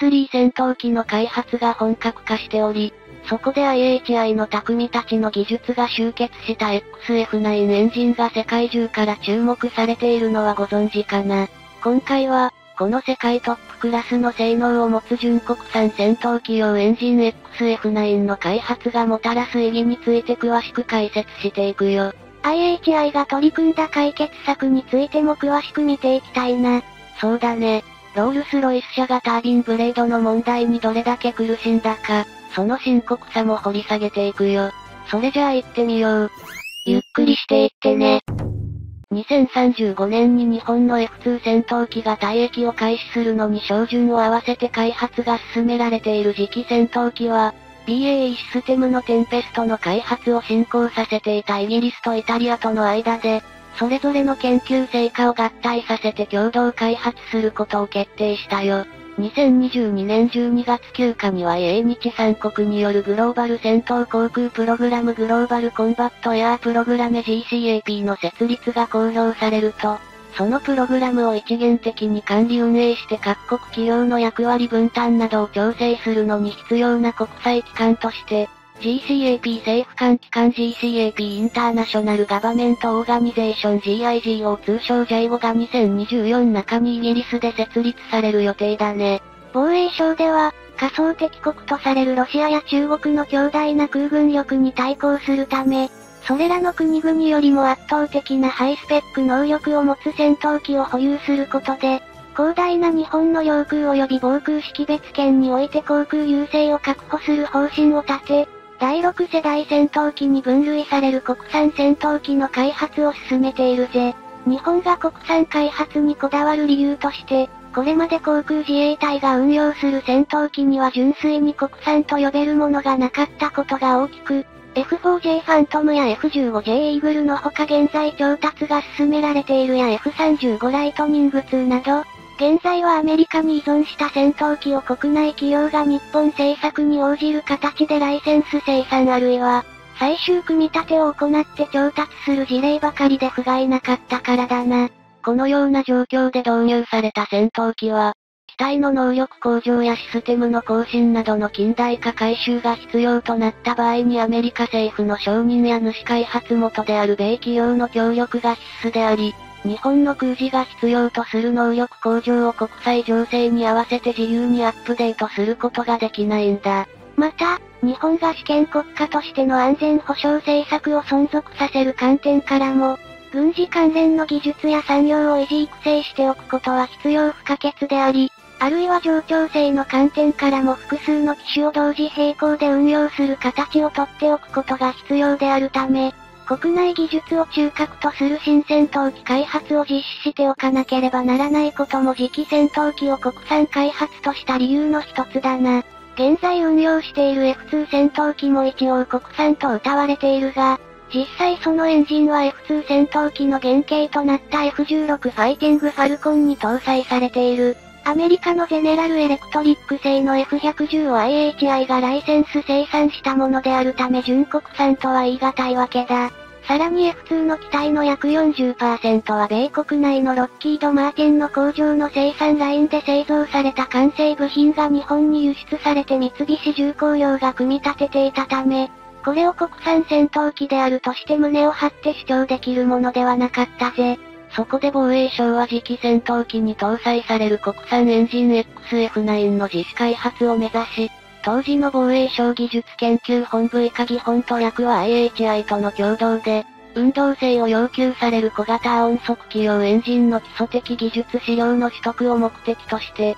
3戦闘機の開発が本格化しており、そこで IHI の匠たちの技術が集結した XF9 エンジンが世界中から注目されているのはご存知かな。今回は、この世界トップクラスの性能を持つ純国産戦闘機用エンジン XF9 の開発がもたらす意義について詳しく解説していくよ。IHI が取り組んだ解決策についても詳しく見ていきたいな。そうだね。ロールスロイス社がタービンブレードの問題にどれだけ苦しんだか、その深刻さも掘り下げていくよ。それじゃあ行ってみよう。ゆっくりしていってね。2035年に日本の F2 戦闘機が退役を開始するのに照準を合わせて開発が進められている次期戦闘機は、BAE システムのテンペストの開発を進行させていたイギリスとイタリアとの間で、それぞれの研究成果を合体させて共同開発することを決定したよ。2022年12月9日には英日三国によるグローバル戦闘航空プログラムグローバルコンバットエアープログラム GCAP の設立が公表されると、そのプログラムを一元的に管理運営して各国企業の役割分担などを調整するのに必要な国際機関として、GCAP 政府間機関 GCAP インターナショナルガバメントオーガニゼーション GIGO 通称 JIGO が2024中にイギリスで設立される予定だね。防衛省では、仮想敵国とされるロシアや中国の強大な空軍力に対抗するため、それらの国々よりも圧倒的なハイスペック能力を持つ戦闘機を保有することで、広大な日本の領空及び防空識別圏において航空優勢を確保する方針を立て、第6世代戦闘機に分類される国産戦闘機の開発を進めているぜ。日本が国産開発にこだわる理由として、これまで航空自衛隊が運用する戦闘機には純粋に国産と呼べるものがなかったことが大きく、F4J ファントムや F15J イーグルのほか現在調達が進められているや F35 ライトニング2など、現在はアメリカに依存した戦闘機を国内企業が日本製作に応じる形でライセンス生産あるいは、最終組み立てを行って調達する事例ばかりで不甲斐なかったからだな。このような状況で導入された戦闘機は、機体の能力向上やシステムの更新などの近代化改修が必要となった場合にアメリカ政府の承認や主開発元である米企業の協力が必須であり、日本の空自が必要とする能力向上を国際情勢に合わせて自由にアップデートすることができないんだ。また、日本が試験国家としての安全保障政策を存続させる観点からも、軍事関連の技術や産業を維持育成しておくことは必要不可欠であり、あるいは上長性の観点からも複数の機種を同時並行で運用する形をとっておくことが必要であるため、国内技術を中核とする新戦闘機開発を実施しておかなければならないことも次期戦闘機を国産開発とした理由の一つだな。現在運用している F2 戦闘機も一応国産と謳われているが、実際そのエンジンは F2 戦闘機の原型となった F16 ファイティングファルコンに搭載されている。アメリカのゼネラルエレクトリック製の F110 を IHI がライセンス生産したものであるため純国産とは言い難いわけだ。さらに F2 の機体の約40%は米国内のロッキード・マーティンの工場の生産ラインで製造された完成部品が日本に輸出されて三菱重工業が組み立てていたため、これを国産戦闘機であるとして胸を張って主張できるものではなかったぜ。そこで防衛省は次期戦闘機に搭載される国産エンジン XF9 の実施開発を目指し、当時の防衛省技術研究本部以下技本と略は IHI との共同で、運動性を要求される小型音速機用エンジンの基礎的技術資料の取得を目的として、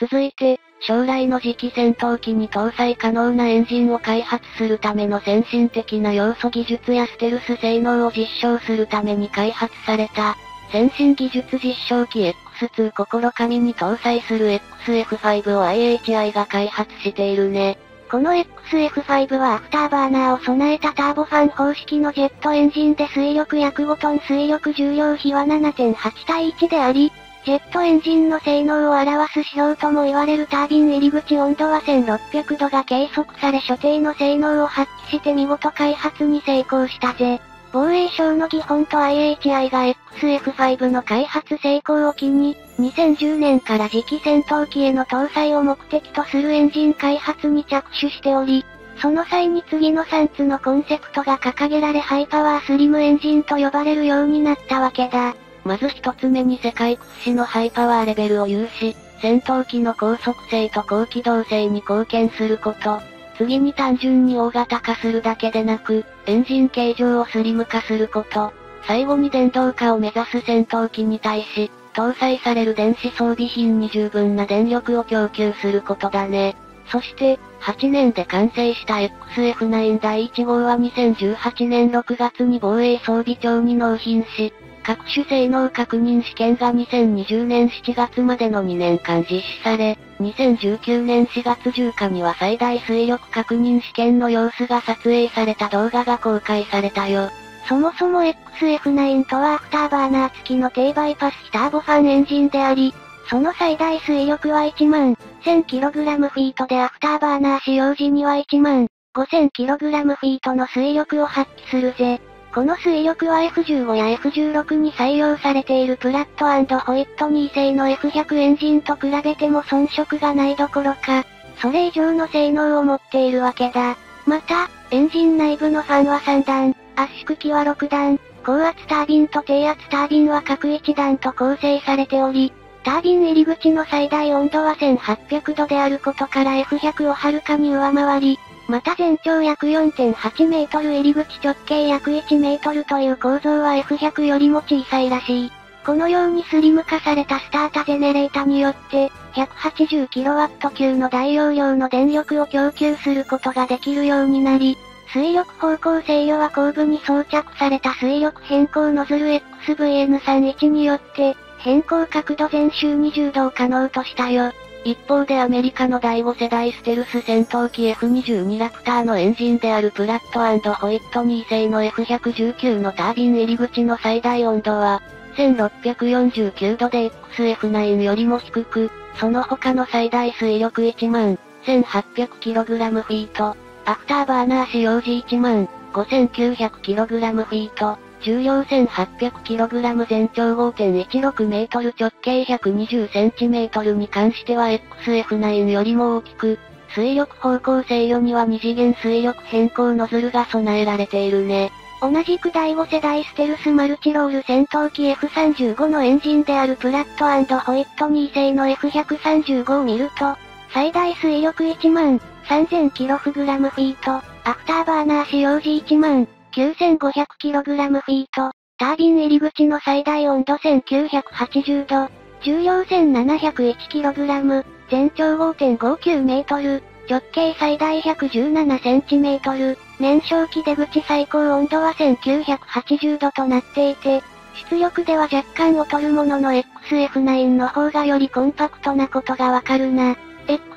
続いて、将来の次期戦闘機に搭載可能なエンジンを開発するための先進的な要素技術やステルス性能を実証するために開発された、先進技術実証機 X2 心神に搭載する XF5 を IHI が開発しているね。この XF5 はアフターバーナーを備えたターボファン方式のジェットエンジンで推力約5トン推力重量比は7.8対1であり、ジェットエンジンの性能を表す指標とも言われるタービン入り口温度は1600度が計測され所定の性能を発揮して見事開発に成功したぜ。防衛省の技本と IHI が XF5 の開発成功を機に、2010年から次期戦闘機への搭載を目的とするエンジン開発に着手しており、その際に次の3つのコンセプトが掲げられハイパワースリムエンジンと呼ばれるようになったわけだ。まず一つ目に世界屈指のハイパワーレベルを有し、戦闘機の高速性と高機動性に貢献すること。次に単純に大型化するだけでなく、エンジン形状をスリム化すること。最後に電動化を目指す戦闘機に対し、搭載される電子装備品に十分な電力を供給することだね。そして、8年で完成した XF9 第1号は2018年6月に防衛装備庁に納品し、各種性能確認試験が2020年7月までの2年間実施され、2019年4月10日には最大推力確認試験の様子が撮影された動画が公開されたよ。そもそも XF9 とはアフターバーナー付きの低バイパスターボファンエンジンであり、その最大推力は1万 1000kg フィートでアフターバーナー使用時には1万 5000kg フィートの推力を発揮するぜ。この水力は F15 や F16 に採用されているプラットホイットニー製の F100 エンジンと比べても遜色がないどころか、それ以上の性能を持っているわけだ。また、エンジン内部のファンは3段、圧縮機は6段、高圧タービンと低圧タービンは各1段と構成されており、タービン入り口の最大温度は1800度であることから F100 をはるかに上回り、また全長約4.8メートル入り口直径約1メートルという構造は F100 よりも小さいらしい。このようにスリム化されたスタータジェネレータによって、180kW 級の大容量の電力を供給することができるようになり、水力方向制御は後部に装着された水力変更ノズル XVN31 によって、変更角度全周20度を可能としたよ。一方でアメリカの第5世代ステルス戦闘機 F22 ラプターのエンジンであるプラットホイットニー製の F119 のタービン入り口の最大温度は、1649度で XF9 よりも低く、その他の最大推力1万 1800kg フィート、アフターバーナー使用時1万 5900kg フィート、重量 1800kg 全長5.16メートル直径 120cm に関しては XF9 よりも大きく、推力方向制御には二次元推力偏向ノズルが備えられているね。同じく第5世代ステルスマルチロール戦闘機 F35 のエンジンであるプラットホイットニー製の F135 を見ると、最大推力1万 3000kg フィート、アフターバーナー使用時1万 9500kg フィート、タービン入り口の最大温度1980度、重量 1701kg、全長5.59メートル、直径最大117センチメートル、燃焼機出口最高温度は1980度となっていて、出力では若干劣るものの XF9 の方がよりコンパクトなことがわかるな。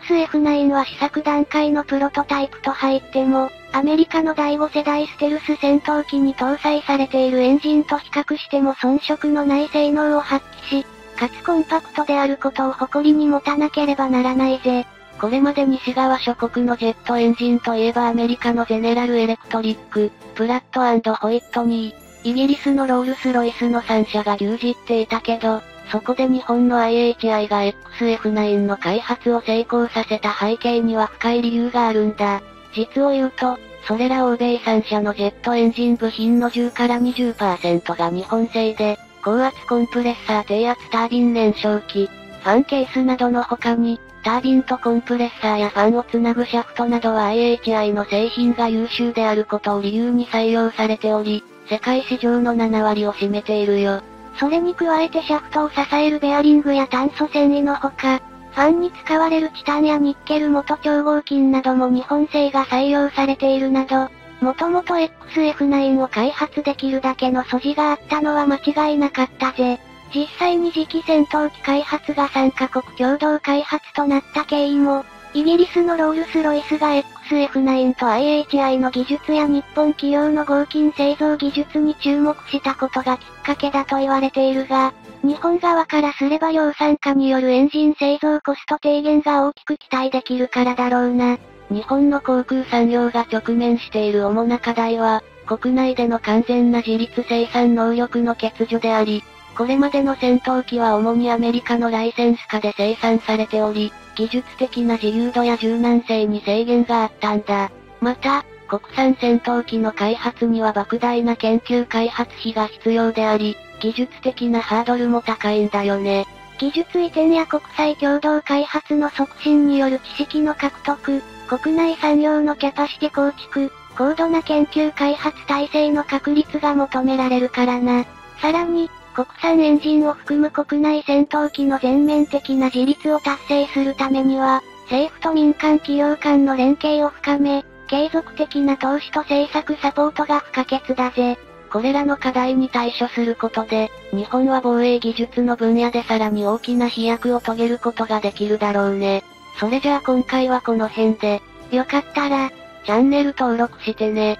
XF9 は試作段階のプロトタイプと入っても、アメリカの第5世代ステルス戦闘機に搭載されているエンジンと比較しても遜色のない性能を発揮し、かつコンパクトであることを誇りに持たなければならないぜ。これまで西側諸国のジェットエンジンといえばアメリカのゼネラルエレクトリック、プラットホイットニー、イギリスのロールスロイスの3社が牛耳っていたけど、そこで日本の IHI が XF9 の開発を成功させた背景には深い理由があるんだ。実を言うと、それら欧米3社のジェットエンジン部品の10から20%が日本製で、高圧コンプレッサー低圧タービン燃焼機、ファンケースなどの他に、タービンとコンプレッサーやファンをつなぐシャフトなどは IHI の製品が優秀であることを理由に採用されており、世界市場の7割を占めているよ。それに加えてシャフトを支えるベアリングや炭素繊維のほか、ファンに使われるチタンやニッケル元超合金なども日本製が採用されているなど、もともと XF9 を開発できるだけの素地があったのは間違いなかったぜ。実際に次期戦闘機開発が3カ国共同開発となった経緯も、イギリスのロールスロイスが XF9 と IHI の技術や日本企業の合金製造技術に注目したことがきっかけだと言われているが、日本側からすれば量産化によるエンジン製造コスト低減が大きく期待できるからだろうな。日本の航空産業が直面している主な課題は、国内での完全な自立生産能力の欠如であり、これまでの戦闘機は主にアメリカのライセンス下で生産されており、技術的な自由度や柔軟性に制限があったんだ。また、国産戦闘機の開発には莫大な研究開発費が必要であり、技術的なハードルも高いんだよね。技術移転や国際共同開発の促進による知識の獲得、国内産業のキャパシティ構築、高度な研究開発体制の確立が求められるからな。さらに、国産エンジンを含む国内戦闘機の全面的な自立を達成するためには、政府と民間企業間の連携を深め、継続的な投資と政策サポートが不可欠だぜ。これらの課題に対処することで、日本は防衛技術の分野でさらに大きな飛躍を遂げることができるだろうね。それじゃあ今回はこの辺で、よかったら、チャンネル登録してね。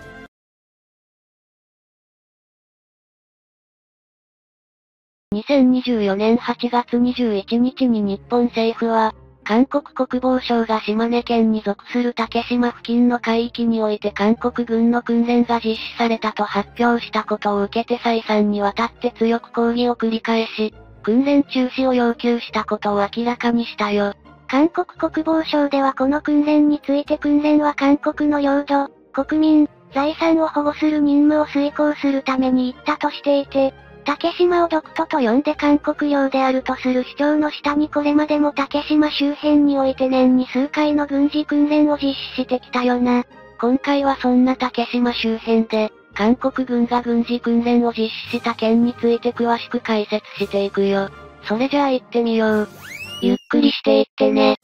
2024年8月21日に日本政府は、韓国国防省が島根県に属する竹島付近の海域において韓国軍の訓練が実施されたと発表したことを受けて再三にわたって強く抗議を繰り返し、訓練中止を要求したことを明らかにしたよ。韓国国防省ではこの訓練について訓練は韓国の領土、国民、財産を保護する任務を遂行するために行ったとしていて、竹島を独都と呼んで韓国領であるとする主張の下にこれまでも竹島周辺において年に数回の軍事訓練を実施してきたよな。今回はそんな竹島周辺で、韓国軍が軍事訓練を実施した件について詳しく解説していくよ。それじゃあ行ってみよう。ゆっくりしていってね。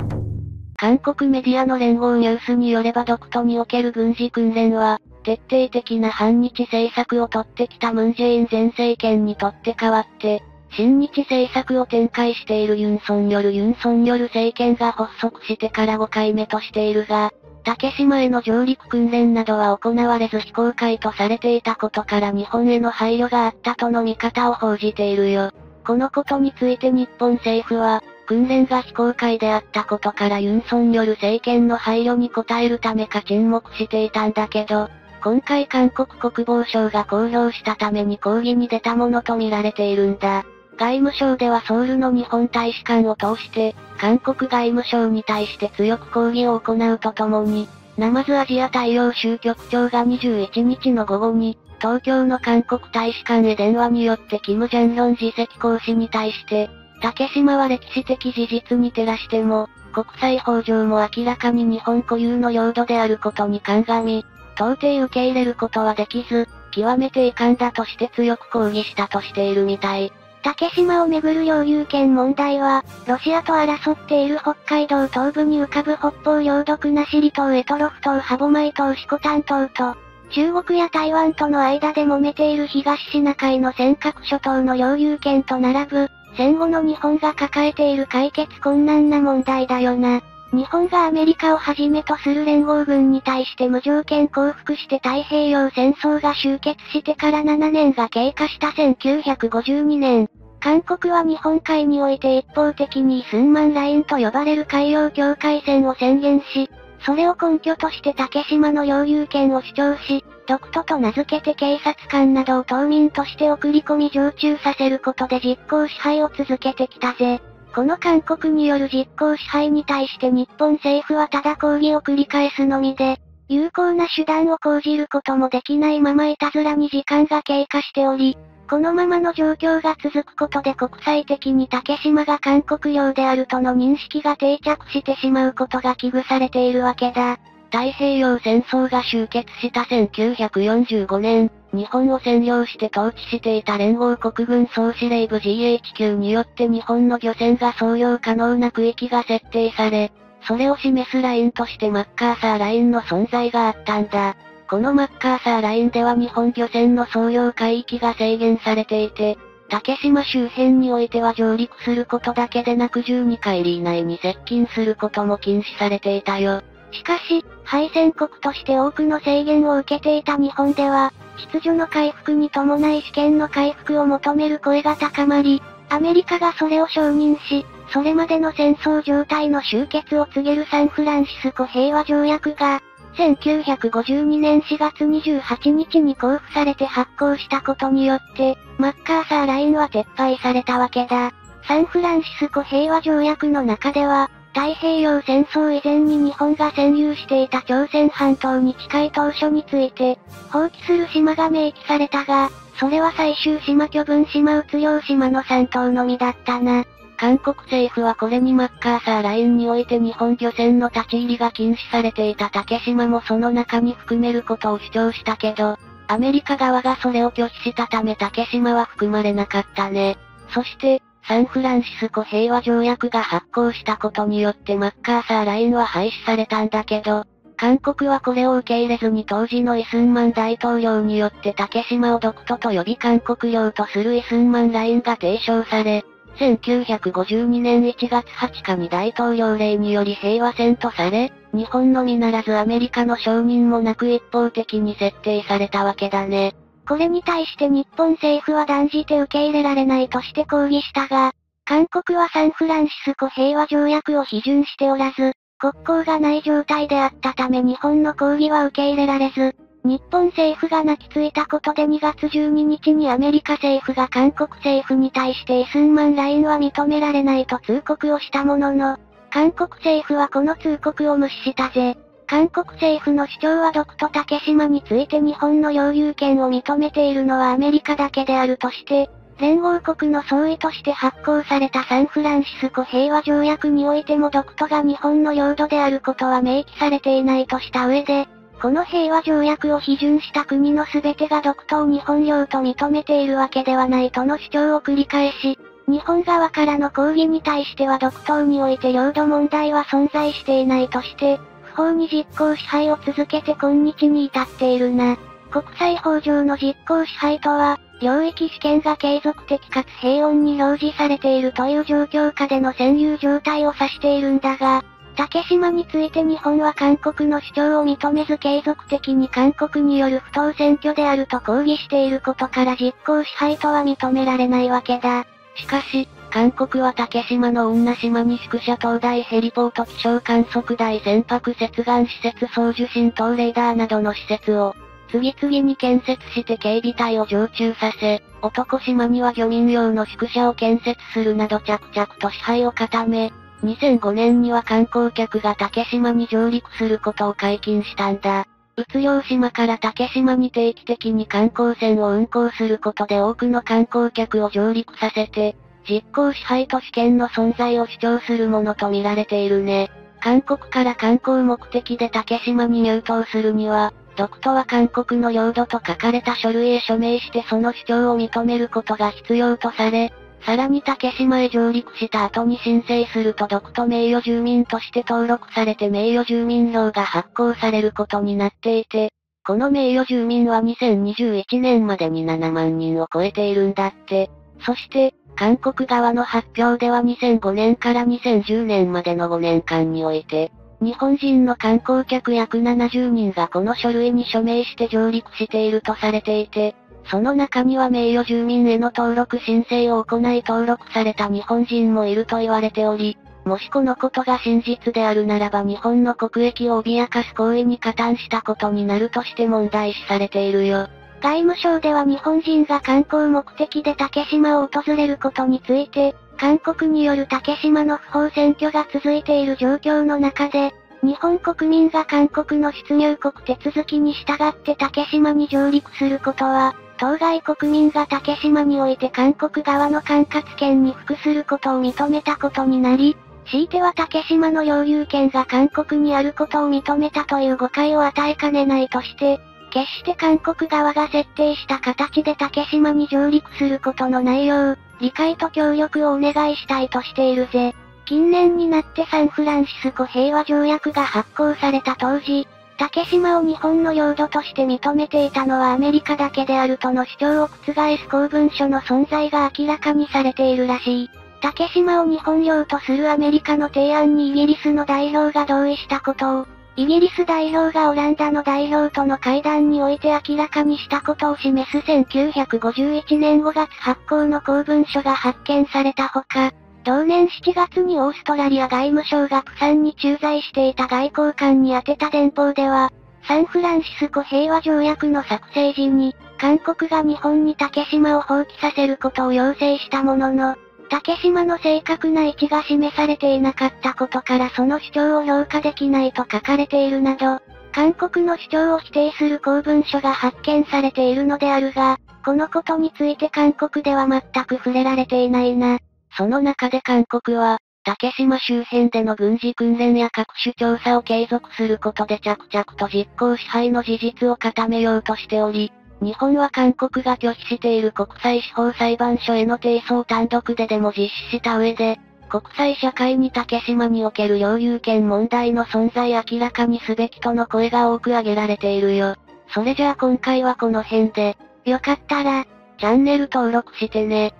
韓国メディアの連合ニュースによれば独都における軍事訓練は、徹底的な反日政策をとってきたムンジェイン前政権にとって代わって、親日政策を展開しているユンソンヨルユンソンヨル政権が発足してから5回目としているが、竹島への上陸訓練などは行われず非公開とされていたことから日本への配慮があったとの見方を報じているよ。このことについて日本政府は、訓練が非公開であったことからユンソンヨル政権の配慮に応えるためか沈黙していたんだけど、今回韓国国防省が公表したために抗議に出たものとみられているんだ。外務省ではソウルの日本大使館を通して、韓国外務省に対して強く抗議を行うとともに、ナマズアジア太陽州局長が21日の午後に、東京の韓国大使館へ電話によってキム・ジャンロン次席公使に対して、竹島は歴史的事実に照らしても、国際法上も明らかに日本固有の領土であることに鑑み、到底受け入れることはできず、極めて遺憾だとして強く抗議したとしているみたい。竹島をめぐる領有権問題は、ロシアと争っている北海道東部に浮かぶ北方領土国後島エトロフ島歯舞島四股丹島と、中国や台湾との間で揉めている東シナ海の尖閣諸島の領有権と並ぶ、戦後の日本が抱えている解決困難な問題だよな。日本がアメリカをはじめとする連合軍に対して無条件降伏して太平洋戦争が終結してから7年が経過した1952年、韓国は日本海において一方的に数万ラインと呼ばれる海洋境界線を宣言し、それを根拠として竹島の領有権を主張し、独都と名付けて警察官などを島民として送り込み常駐させることで実効支配を続けてきたぜ。この韓国による実効支配に対して日本政府はただ抗議を繰り返すのみで、有効な手段を講じることもできないままいたずらに時間が経過しており、このままの状況が続くことで国際的に竹島が韓国領であるとの認識が定着してしまうことが危惧されているわけだ。太平洋戦争が終結した1945年、日本を占領して統治していた連合国軍総司令部 GHQ によって日本の漁船が操業可能な区域が設定され、それを示すラインとしてマッカーサーラインの存在があったんだ。このマッカーサーラインでは日本漁船の操業海域が制限されていて、竹島周辺においては上陸することだけでなく12海里以内に接近することも禁止されていたよ。しかし、敗戦国として多くの制限を受けていた日本では、秩序の回復に伴い試験の回復を求める声が高まり、アメリカがそれを承認し、それまでの戦争状態の終結を告げるサンフランシスコ平和条約が、1952年4月28日に交付されて発行したことによって、マッカーサーラインは撤廃されたわけだ。サンフランシスコ平和条約の中では、太平洋戦争以前に日本が占有していた朝鮮半島に近い当初について、放棄する島が明記されたが、それは最終島巨分島宇津洋島の3島のみだったな。韓国政府はこれにマッカーサーラインにおいて日本漁船の立ち入りが禁止されていた竹島もその中に含めることを主張したけど、アメリカ側がそれを拒否したため竹島は含まれなかったね。そして、サンフランシスコ平和条約が発行したことによってマッカーサーラインは廃止されたんだけど、韓国はこれを受け入れずに当時のイスンマン大統領によって竹島を独都と呼び韓国領とするイスンマンラインが提唱され、1952年1月20日に大統領令により平和戦とされ、日本のみならずアメリカの承認もなく一方的に設定されたわけだね。これに対して日本政府は断じて受け入れられないとして抗議したが、韓国はサンフランシスコ平和条約を批准しておらず、国交がない状態であったため日本の抗議は受け入れられず、日本政府が泣きついたことで2月12日にアメリカ政府が韓国政府に対してイスンマンラインは認められないと通告をしたものの、韓国政府はこの通告を無視したぜ。韓国政府の主張は独と竹島について日本の領有権を認めているのはアメリカだけであるとして、連合国の総意として発行されたサンフランシスコ平和条約においても独都が日本の領土であることは明記されていないとした上で、この平和条約を批准した国の全てが独島日本領と認めているわけではないとの主張を繰り返し、日本側からの抗議に対しては独島において領土問題は存在していないとして、不法に実効支配を続けて今日に至っているな。国際法上の実効支配とは、領域試験が継続的かつ平穏に表示されているという状況下での占有状態を指しているんだが、竹島について日本は韓国の主張を認めず継続的に韓国による不当選挙であると抗議していることから実効支配とは認められないわけだ。しかし、韓国は竹島の女島に宿舎東大ヘリポート気象観測台船舶接岸施設送受信等レーダーなどの施設を、次々に建設して警備隊を常駐させ、男島には漁民用の宿舎を建設するなど着々と支配を固め、2005年には観光客が竹島に上陸することを解禁したんだ。宇津洋島から竹島に定期的に観光船を運航することで多くの観光客を上陸させて、実行支配都市圏の存在を主張するものと見られているね。韓国から観光目的で竹島に入島するには、独都は韓国の領土と書かれた書類へ署名してその主張を認めることが必要とされ、さらに竹島へ上陸した後に申請すると独都名誉住民として登録されて名誉住民票が発行されることになっていて、この名誉住民は2021年までに7万人を超えているんだって。そして、韓国側の発表では2005年から2010年までの5年間において、日本人の観光客約70人がこの書類に署名して上陸しているとされていて、その中には名誉住民への登録申請を行い登録された日本人もいると言われており、もしこのことが真実であるならば日本の国益を脅かす行為に加担したことになるとして問題視されているよ。外務省では日本人が観光目的で竹島を訪れることについて、韓国による竹島の不法占拠が続いている状況の中で、日本国民が韓国の出入国手続きに従って竹島に上陸することは、当該国民が竹島において韓国側の管轄権に服することを認めたことになり、強いては竹島の領有権が韓国にあることを認めたという誤解を与えかねないとして、決して韓国側が設定した形で竹島に上陸することの内容、理解と協力をお願いしたいとしているぜ。近年になってサンフランシスコ平和条約が発行された当時、竹島を日本の領土として認めていたのはアメリカだけであるとの主張を覆す公文書の存在が明らかにされているらしい。竹島を日本領とするアメリカの提案にイギリスの代表が同意したことを、イギリス代表がオランダの代表との会談において明らかにしたことを示す1951年5月発行の公文書が発見されたほか、同年7月にオーストラリア外務省がプサンに駐在していた外交官に宛てた電報では、サンフランシスコ平和条約の作成時に、韓国が日本に竹島を放棄させることを要請したものの、竹島の正確な位置が示されていなかったことからその主張を評価できないと書かれているなど、韓国の主張を否定する公文書が発見されているのであるが、このことについて韓国では全く触れられていないな。その中で韓国は、竹島周辺での軍事訓練や各種調査を継続することで着々と実行支配の事実を固めようとしており、日本は韓国が拒否している国際司法裁判所への提訴を単独ででも実施した上で、国際社会に竹島における領有権問題の存在明らかにすべきとの声が多く上げられているよ。それじゃあ今回はこの辺で、よかったら、チャンネル登録してね。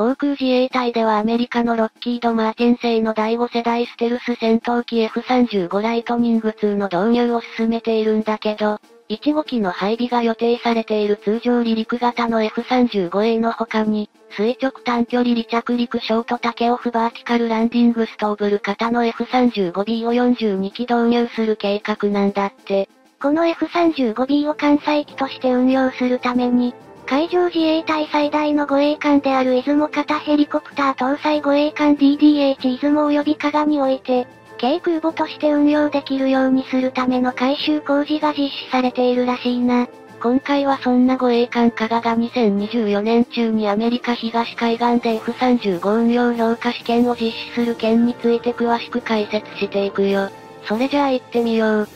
航空自衛隊ではアメリカのロッキード・マーティン製の第5世代ステルス戦闘機 F35 ライトニング2の導入を進めているんだけど、1号機の配備が予定されている通常離陸型の F35A の他に、垂直短距離離着陸ショートタケオフバーティカルランディングストーブル型の F35B を42機導入する計画なんだって。この F35B を艦載機として運用するために、海上自衛隊最大の護衛艦である出雲型ヘリコプター搭載護衛艦 DDH 出雲及び加賀において、軽空母として運用できるようにするための改修工事が実施されているらしいな。今回はそんな護衛艦加賀が2024年中にアメリカ東海岸で F35 運用評価試験を実施する件について詳しく解説していくよ。それじゃあ行ってみよう。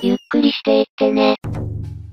ゆっくりしていってね。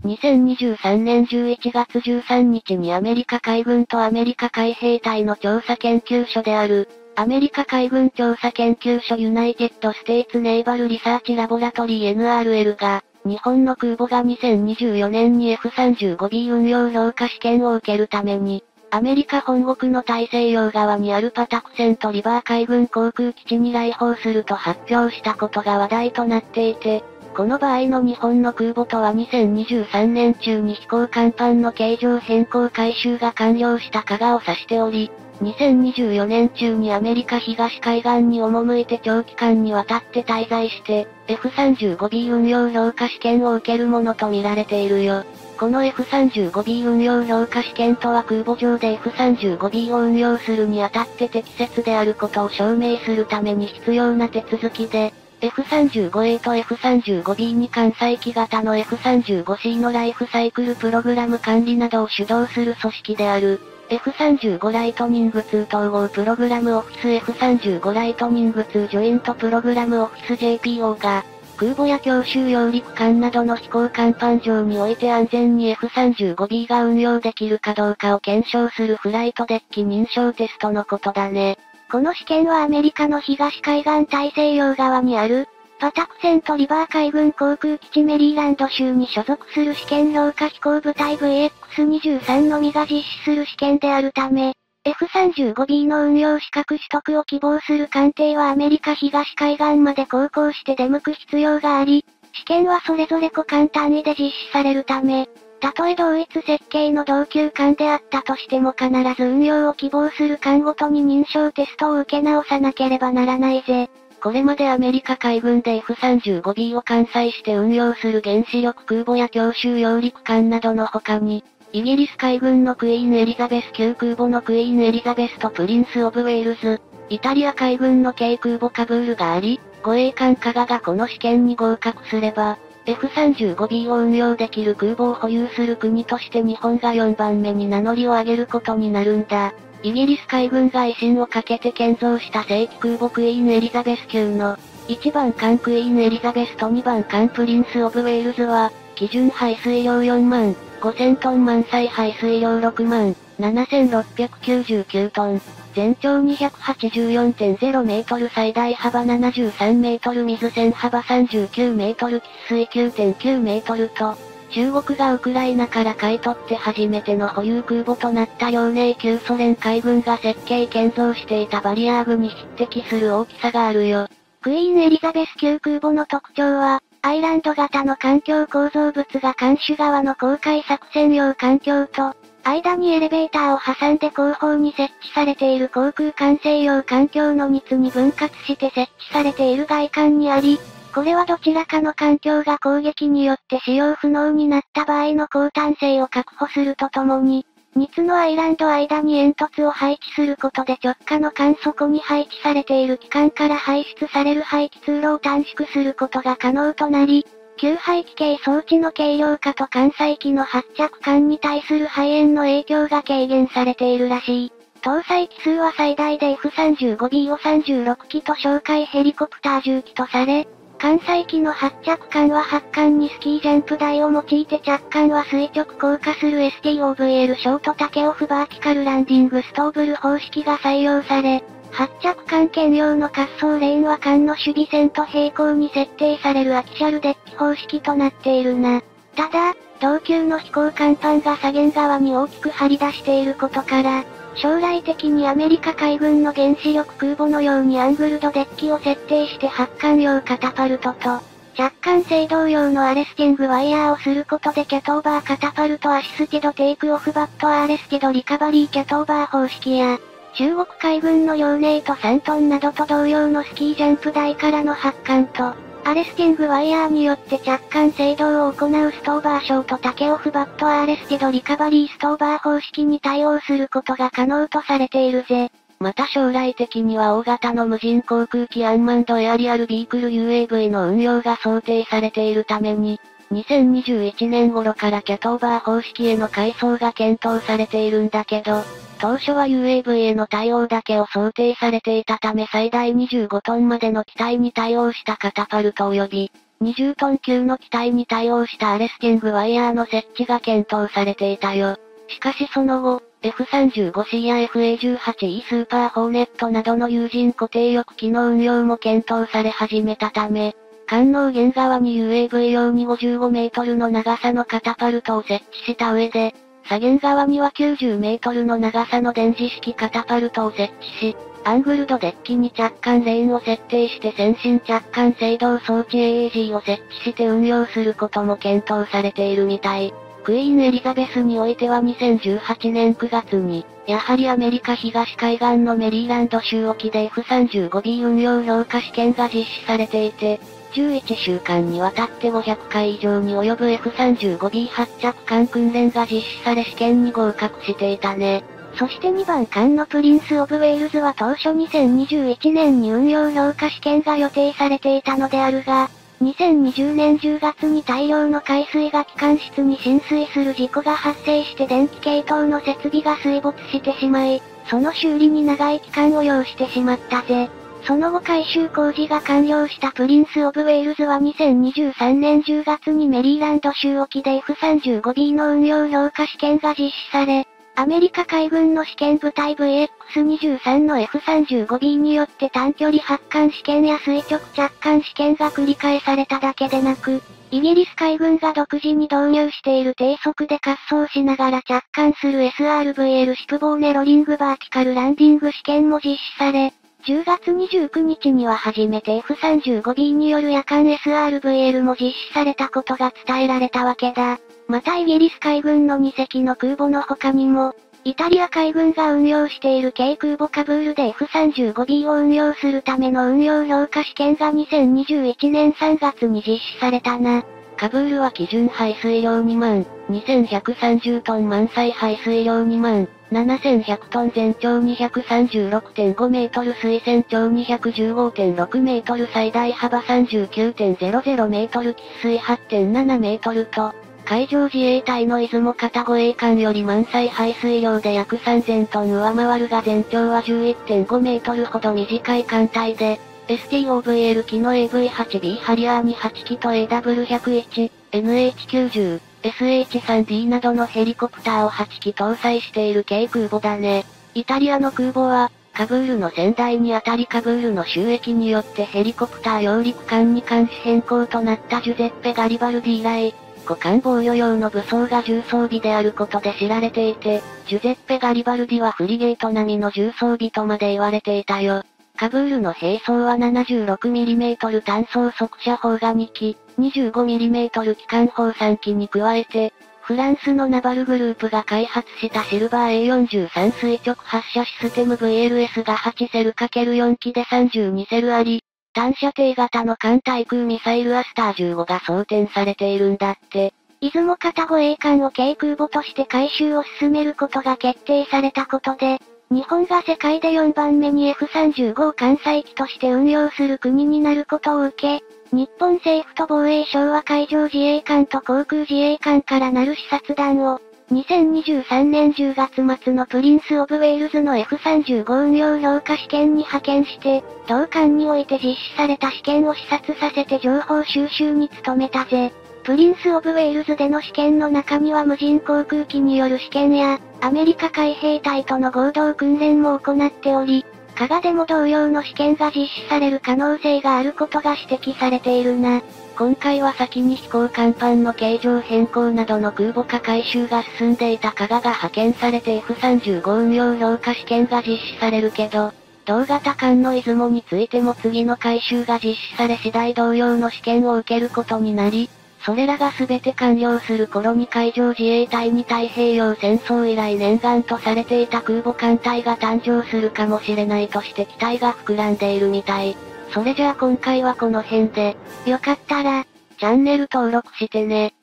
2023年11月13日にアメリカ海軍とアメリカ海兵隊の調査研究所である、アメリカ海軍調査研究所ユナイテッドステイツネイバルリサーチラボラトリー NRL が、日本の空母が2024年に F35B 運用評価試験を受けるために、アメリカ本国の大西洋側にあるパタクセントリバー海軍航空基地に来訪すると発表したことが話題となっていて、この場合の日本の空母とは2023年中に飛行甲板の形状変更改修が完了した加賀を指しており、2024年中にアメリカ東海岸に赴いて長期間にわたって滞在して、F35B 運用評価試験を受けるものとみられているよ。この F35B 運用評価試験とは空母上で F35B を運用するにあたって適切であることを証明するために必要な手続きで、F35A と F35B に艦載機型の F35C のライフサイクルプログラム管理などを主導する組織である。F35 ライトニング2統合プログラムオフィス F35 ライトニング2ジョイントプログラムオフィス JPO が、空母や強襲揚陸艦などの飛行甲板上において安全に F35B が運用できるかどうかを検証するフライトデッキ認証テストのことだね。この試験はアメリカの東海岸大西洋側にある、パタクセントリバー海軍航空基地メリーランド州に所属する試験評価飛行部隊 VX23 のみが実施する試験であるため、F35B の運用資格取得を希望する艦艇はアメリカ東海岸まで航行して出向く必要があり、試験はそれぞれ個艦単位で実施されるため、たとえ同一設計の同級艦であったとしても必ず運用を希望する艦ごとに認証テストを受け直さなければならないぜ。これまでアメリカ海軍で F35B を艦載して運用する原子力空母や強襲揚陸艦などの他に、イギリス海軍のクイーンエリザベス級空母のクイーンエリザベスとプリンス・オブ・ウェールズ、イタリア海軍の軽空母カブールがあり、護衛艦加賀がこの試験に合格すれば、F35B を運用できる空母を保有する国として日本が4番目に名乗りを上げることになるんだ。イギリス海軍が威信をかけて建造した正規空母クイーンエリザベス級の、1番艦クイーンエリザベスと2番艦プリンスオブウェールズは、基準排水量4万、5000トン満載排水量6万、7699トン。全長284.0メートル最大幅73メートル水線幅39メートル喫水9.9メートルと、中国がウクライナから買い取って初めての保有空母となった遼寧旧ソ連海軍が設計建造していたバリアーグに匹敵する大きさがあるよ。クイーンエリザベス級空母の特徴は、アイランド型の環境構造物が艦首側の公開作戦用環境と、間にエレベーターを挟んで後方に設置されている航空管制用環境の2つに分割して設置されている外観にあり、これはどちらかの環境が攻撃によって使用不能になった場合の高端性を確保するとともに、2つのアイランド間に煙突を配置することで直下の間底に配置されている機関から排出される排気通路を短縮することが可能となり、給排気系装置の軽量化と関西機の発着管に対する肺炎の影響が軽減されているらしい。搭載機数は最大で F35B を36機と紹介ヘリコプター10機とされ、関西機の発着管は発艦にスキージャンプ台を用いて着艦は垂直降下する STOVL ショートタケオフバーティカルランディングストーブル方式が採用され、発着艦兼用の滑走レーンは艦の守備線と平行に設定されるアキシャルデッキ方式となっているな。ただ、同級の飛行甲板が左舷側に大きく張り出していることから、将来的にアメリカ海軍の原子力空母のようにアングルドデッキを設定して発艦用カタパルトと、着艦制動用のアレスティングワイヤーをすることで CATOBAR Catapult Assisted Take Off But Arrested Recovery CATOBAR 方式や、中国海軍の遼寧と山東などと同様のスキージャンプ台からの発艦と、アレスティングワイヤーによって着艦制動を行う STOBAR Short Take Off But Arrested Recovery STOBAR 方式に対応することが可能とされているぜ。また将来的には大型の無人航空機アンマンドエアリアルビークル UAV の運用が想定されているために、2021年頃から CATOBAR 方式への改装が検討されているんだけど、当初は UAV への対応だけを想定されていたため最大25トンまでの機体に対応したカタパルト及び、20トン級の機体に対応したアレスティングワイヤーの設置が検討されていたよ。しかしその後、F35C や FA18E スーパーホーネットなどの有人固定翼機の運用も検討され始めたため、艦能源側に UAV 用に55メートルの長さのカタパルトを設置した上で、左舷側には90メートルの長さの電磁式カタパルトを設置し、アングルドデッキに着艦レーンを設定して先進着艦制動装置 AAG を設置して運用することも検討されているみたい。クイーンエリザベスにおいては2018年9月に、やはりアメリカ東海岸のメリーランド州沖で F35B 運用評価試験が実施されていて、11週間にわたって500回以上に及ぶ F35B 発着艦訓練が実施され試験に合格していたね。そして2番艦のプリンス・オブ・ウェールズは当初2021年に運用評価試験が予定されていたのであるが、2020年10月に大量の海水が機関室に浸水する事故が発生して電気系統の設備が水没してしまい、その修理に長い期間を要してしまったぜ。その後改修工事が完了したプリンス・オブ・ウェールズは2023年10月にメリーランド州沖で F35B の運用評価試験が実施され、アメリカ海軍の試験部隊 VX23 の F35B によって短距離発艦試験や垂直着艦試験が繰り返されただけでなく、イギリス海軍が独自に導入している低速で滑走しながら着艦する SRVL シプボーネロリングバーティカルランディング試験も実施され、10月29日には初めて F35B による夜間 SRVL も実施されたことが伝えられたわけだ。またイギリス海軍の2隻の空母の他にも、イタリア海軍が運用している軽空母カブールで F35B を運用するための運用評価試験が2021年3月に実施されたな。カブールは基準排水量2万、2130トン満載排水量2万、7100トン全長236.5メートル水線長215.6メートル最大幅39.00メートル喫水8.7メートルと、海上自衛隊の出雲型護衛艦より満載排水量で約3000トン上回るが全長は11.5メートルほど短い艦隊で、STOVL 機の AV8B ハリアーに8機と AW101、NH90、SH3D などのヘリコプターを8機搭載している軽空母だね。イタリアの空母は、カブールの先代にあたりカブールの収益によってヘリコプター揚陸艦に監視変更となったジュゼッペ・ガリバルディ以来、股間防御用の武装が重装備であることで知られていて、ジュゼッペ・ガリバルディはフリゲート並みの重装備とまで言われていたよ。カブールの兵装は 76mm 単装速射砲が2機、25mm 機関砲3機に加えて、フランスのナバルグループが開発したシルバー A43 垂直発射システム VLS が8セル ×4 機で32セルあり、単射程型の艦対空ミサイルアスター15が装填されているんだって。出雲型護衛艦を軽空母として回収を進めることが決定されたことで、日本が世界で4番目に F35 を艦載機として運用する国になることを受け、日本政府と防衛省は海上自衛官と航空自衛官からなる視察団を、2023年10月末のプリンス・オブ・ウェールズの F35 運用評価試験に派遣して、同艦において実施された試験を視察させて情報収集に努めたぜ。プリンス・オブ・ウェールズでの試験の中には無人航空機による試験や、アメリカ海兵隊との合同訓練も行っており、加賀でも同様の試験が実施される可能性があることが指摘されているな。今回は先に飛行甲板の形状変更などの空母化改修が進んでいた加賀が派遣されて F35 運用評価試験が実施されるけど、同型艦の出雲についても次の改修が実施され次第同様の試験を受けることになり、それらが全て完了する頃に海上自衛隊に太平洋戦争以来念願とされていた空母艦隊が誕生するかもしれないとして期待が膨らんでいるみたい。それじゃあ今回はこの辺で、よかったら、チャンネル登録してね。